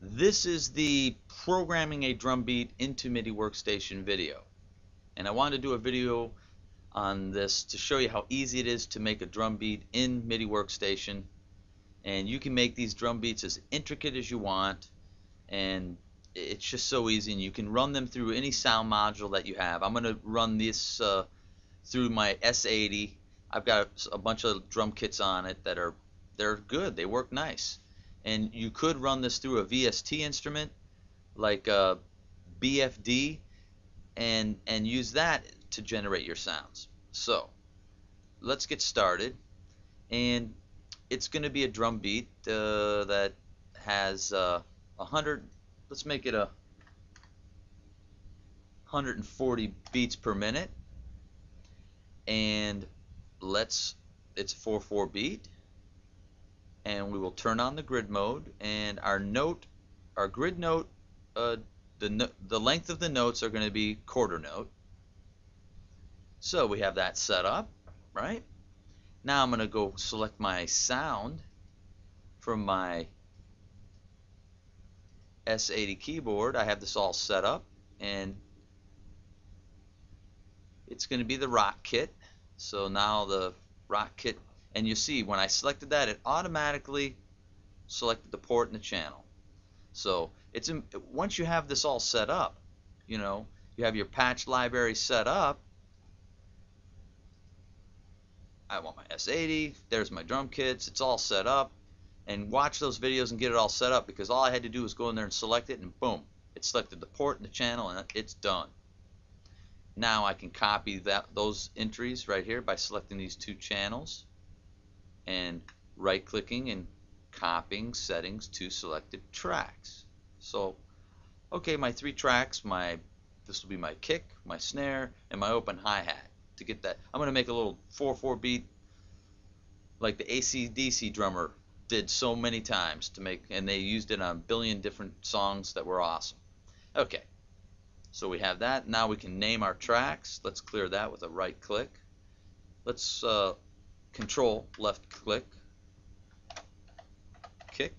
This is the programming a drum beat into MIDI WorkShop video. And I wanted to do a video on this to show you how easy it is to make a drum beat in MIDI WorkShop. And you can make these drum beats as intricate as you want. And it's just so easy. And you can run them through any sound module that you have. I'm going to run this uh, through my S80. I've got a bunch of drum kits on it that are they're good. They work nice and you could run this through a VST instrument like a BFD and and use that to generate your sounds. So let's get started. And it's going to be a drum beat uh, that has uh, 100 let's make it a 140 beats per minute. And let's it's a 4-4 beat and we will turn on the grid mode and our note our grid note uh, the, the length of the notes are going to be quarter note. So we have that set up right? Now I'm going to go select my sound from my S80 keyboard. I have this all set up and it's going to be the rock kit. So now the rock kit and you see when I selected that it automatically selected the port and the channel. So it's in, once you have this all set up you know you have your patch library set up I want my S80 there's my drum kits it's all set up and watch those videos and get it all set up because all I had to do was go in there and select it and boom it selected the port and the channel and it's done. Now I can copy that those entries right here by selecting these two channels and right clicking and copying settings to selected tracks. So, okay, my three tracks, my this will be my kick, my snare, and my open hi-hat. To get that, I'm going to make a little 4-4 beat like the AC/DC drummer did so many times to make, and they used it on a billion different songs that were awesome. Okay, so we have that. Now we can name our tracks. Let's clear that with a right click. Let's uh, control left click. Kick.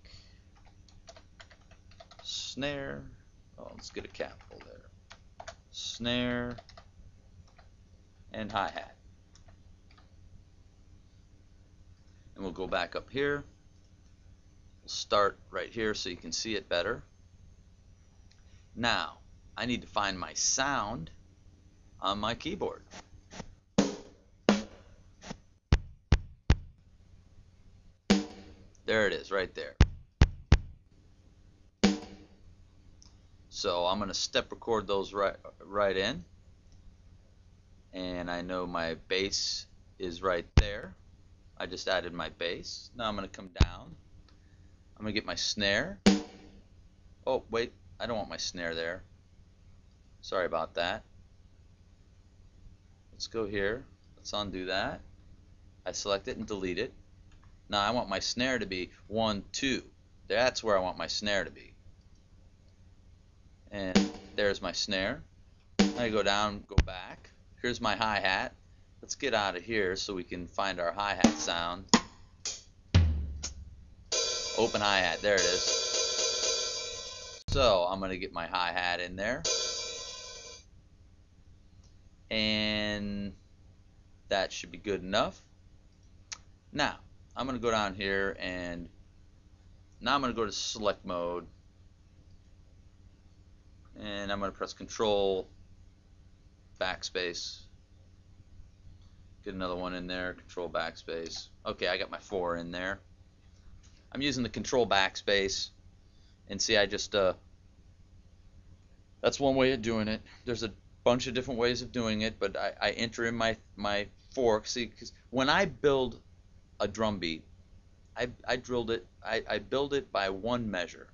Snare. Oh let's get a capital there. Snare. And hi-hat. And we'll go back up here. We'll start right here so you can see it better. Now I need to find my sound on my keyboard There it is, right there. So I'm going to step record those right, right in. And I know my bass is right there. I just added my bass. Now I'm going to come down. I'm going to get my snare. Oh, wait, I don't want my snare there. Sorry about that. Let's go here. Let's undo that. I select it and delete it. Now I want my snare to be 1, 2. That's where I want my snare to be. And there's my snare. I go down, go back. Here's my hi-hat. Let's get out of here so we can find our hi-hat sound. Open hi-hat, there it is. So I'm going to get my hi-hat in there. And that should be good enough. Now, I'm going to go down here and now I'm going to go to select mode. And I'm going to press control backspace. Get another one in there control backspace. Okay I got my four in there. I'm using the control backspace. And see I just uh, that's one way of doing it. There's a bunch of different ways of doing it but I, I enter in my my fork. See because when I build a drum beat. I, I drilled it, I, I build it by one measure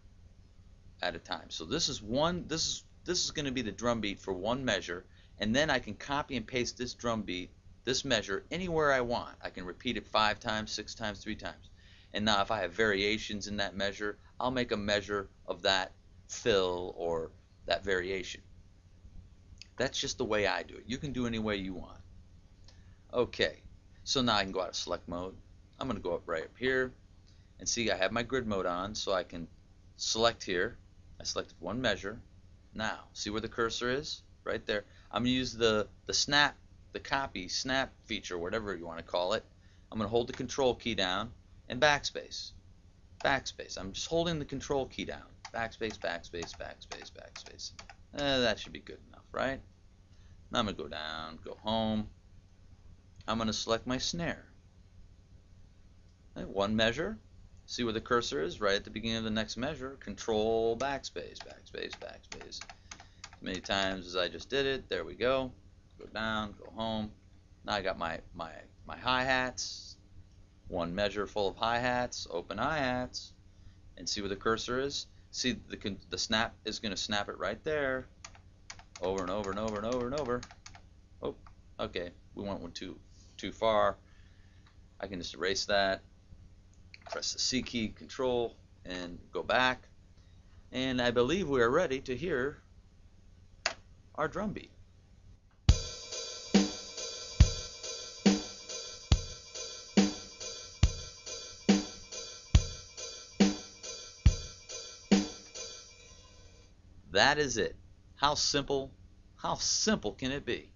at a time. So this is one, this is, this is going to be the drum beat for one measure, and then I can copy and paste this drum beat, this measure, anywhere I want. I can repeat it five times, six times, three times. And now if I have variations in that measure, I'll make a measure of that fill or that variation. That's just the way I do it. You can do any way you want. Okay, so now I can go out of select mode. I'm going to go up right up here and see I have my grid mode on so I can select here. I selected one measure. Now, see where the cursor is? Right there. I'm going to use the, the snap, the copy, snap feature, whatever you want to call it. I'm going to hold the control key down and backspace. Backspace. I'm just holding the control key down. Backspace, backspace, backspace, backspace. Eh, that should be good enough, right? Now I'm going to go down, go home. I'm going to select my snare. One measure. See where the cursor is? Right at the beginning of the next measure. Control backspace, backspace, backspace. As many times as I just did it. There we go. Go down, go home. Now I got my, my, my hi-hats. One measure full of hi-hats. Open hi-hats. And see where the cursor is? See the, the snap is going to snap it right there. Over and over and over and over and over. Oh, okay. We went one too, too far. I can just erase that press the C key, control, and go back. And I believe we are ready to hear our drum beat. That is it. How simple, how simple can it be?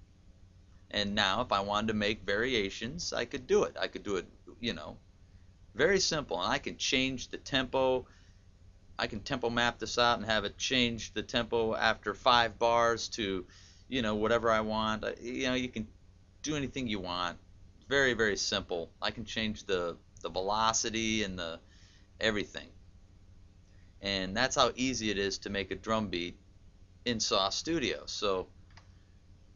And now if I wanted to make variations, I could do it. I could do it, you know, very simple, and I can change the tempo. I can tempo map this out and have it change the tempo after five bars to, you know, whatever I want. Uh, you know, you can do anything you want. Very, very simple. I can change the, the velocity and the everything. And that's how easy it is to make a drum beat in SAWStudio. So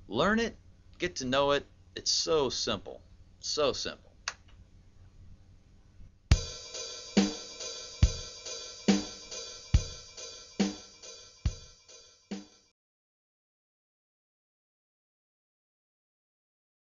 learn it, get to know it. It's so simple. So simple.